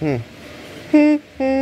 嗯。哼哼